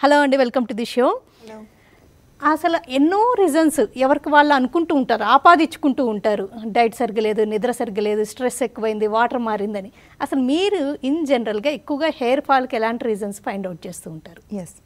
Hello అండి welcome to the show. అసలు ఎన్నో రీజన్స్ ఎవరికి వాళ్ళు అనుకుంటూ ఉంటారు ఆపాదించుకుంటూ ఉంటారు. డైట్ సరిగ్గా లేదు నిద్ర సరిగ్గా లేదు స్ట్రెస్ ఎక్కువైంది వాటర్ మారిందని. అసలు మీరు ఇన్ జనరల్గా ఎక్కువగా హెయిర్ ఫాల్కి ఎలాంటి రీజన్స్ ఫైండ్ అవుట్ చేస్తూ ఉంటారు? ఎస్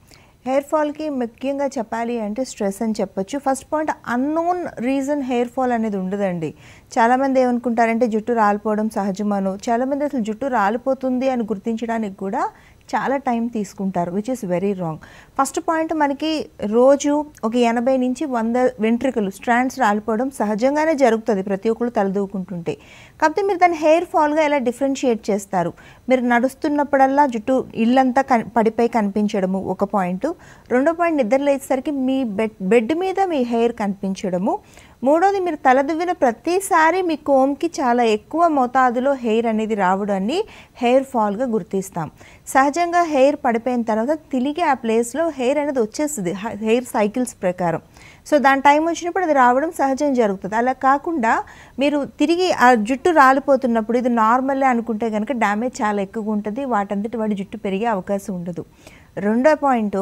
హెయిర్ ఫాల్కి ముఖ్యంగా చెప్పాలి అంటే స్ట్రెస్ అని చెప్పొచ్చు. First point unknown reason hair fall అనేది ఉండదండి. చాలామంది ఏమనుకుంటారంటే జుట్టు రాలిపోవడం సహజమను చాలామంది అసలు జుట్టు రాలిపోతుంది అని గుర్తించడానికి కూడా చాలా టైం తీసుకుంటారు which is very wrong first point మనకి రోజు ఒక ఎనభై నుంచి వంద వెంట్రుకలు స్ట్రాండ్స్ రాలిపోవడం సహజంగానే జరుగుతుంది ప్రతి ఒక్కరు తలదూకుంటుంటే. కాకపోతే మీరు దాన్ని హెయిర్ ఫాల్గా ఎలా డిఫరెన్షియేట్ చేస్తారు? మీరు నడుస్తున్నప్పుడల్లా జుట్టు ఇల్లంతా కన్ పడిపోయి కనిపించడము ఒక పాయింట్ రెండో పాయింట్ నిద్ర లేచేసరికి మీ బెడ్ బెడ్ మీద మీ హెయిర్ కనిపించడము. మూడోది మీరు తలదువ్విన ప్రతిసారి మీ కోమ్కి చాలా ఎక్కువ మోతాదులో హెయిర్ అనేది రావడాన్ని హెయిర్ ఫాల్గా గుర్తిస్తాం. సహజంగా హెయిర్ పడిపోయిన తర్వాత తిరిగి ఆ ప్లేస్లో హెయిర్ అనేది వచ్చేస్తుంది హెయిర్ సైకిల్స్ ప్రకారం. సో దాని టైం వచ్చినప్పుడు అది రావడం సహజం జరుగుతుంది. అలా కాకుండా మీరు తిరిగి ఆ జుట్టు రాలిపోతున్నప్పుడు ఇది నార్మల్లే అనుకుంటే కనుక డ్యామేజ్ చాలా ఎక్కువగా ఉంటుంది వాటంతటి వాడి జుట్టు పెరిగే అవకాశం ఉండదు. రెండో పాయింట్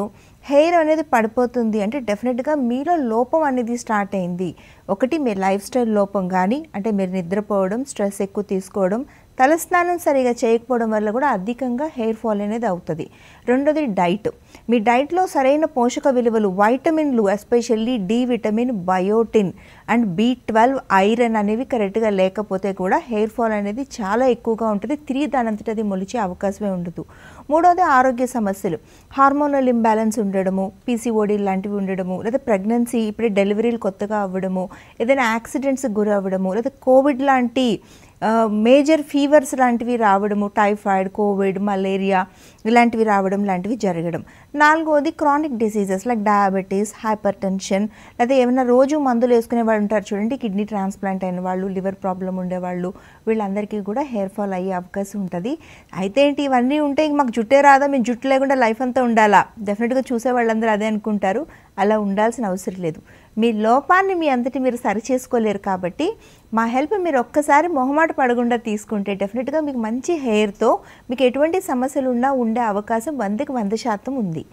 హెయిర్ అనేది పడిపోతుంది అంటే డెఫినెట్గా మీలో లోపం అనేది స్టార్ట్ అయింది. ఒకటి మీ లైఫ్ స్టైల్ లోపం కానీ అంటే మీరు నిద్రపోవడం స్ట్రెస్ ఎక్కువ తీసుకోవడం తలస్నానం సరిగా చేయకపోవడం వల్ల కూడా అధికంగా హెయిర్ ఫాల్ అనేది అవుతుంది. రెండోది డైట్. మీ డైట్లో సరైన పోషక విలువలు వైటమిన్లు especially D vitamin biotin and B twelve iron అనేవి కరెక్ట్గా లేకపోతే కూడా హెయిర్ ఫాల్ అనేది చాలా ఎక్కువగా ఉంటుంది. తిరిగి దానంతటి అది మొలిచే అవకాశమే ఉండదు. మూడోది ఆరోగ్య సమస్యలు. హార్మోనల్ ఇంబ్యాలెన్స్ ఉండడము పీసీఓడి లాంటివి ఉండడము లేదా ప్రెగ్నెన్సీ ఇప్పుడే డెలివరీలు కొత్తగా అవ్వడము ఏదైనా యాక్సిడెంట్స్కి గురి అవ్వడము లేదా కోవిడ్ లాంటి మేజర్ ఫీవర్స్ లాంటివి రావడము టైఫాయిడ్ కోవిడ్ మలేరియా ఇలాంటివి రావడం లాంటివి జరగడం. నాలుగోది chronic diseases like diabetes hypertension లేదా ఏమైనా రోజు మందులు వేసుకునే వాళ్ళు ఉంటారు చూడండి కిడ్నీ ట్రాన్స్ప్లాంట్ అయిన వాళ్ళు లివర్ ప్రాబ్లం ఉండేవాళ్ళు వీళ్ళందరికీ కూడా హెయిర్ ఫాల్ అయ్యే అవకాశం ఉంటుంది. అయితే ఏంటి ఇవన్నీ ఉంటే మాకు జుట్టే రాదా? మేము జుట్టు లేకుండా లైఫ్ అంతా ఉండాలా? డెఫినెట్గా చూసే వాళ్ళందరూ అదే అనుకుంటారు. అలా ఉండాల్సిన అవసరం లేదు. మీ లోపాన్ని మీ అంతటి మీరు సరి చేసుకోలేరు కాబట్టి మా హెల్ప్ మీరు ఒక్కసారి మొహమాట పడకుండా తీసుకుంటే డెఫినెట్గా మీకు మంచి హెయిర్తో మీకు ఎటువంటి సమస్యలు ఉన్నా ఉండే అవకాశం వందకి వంద శాతం ఉంది.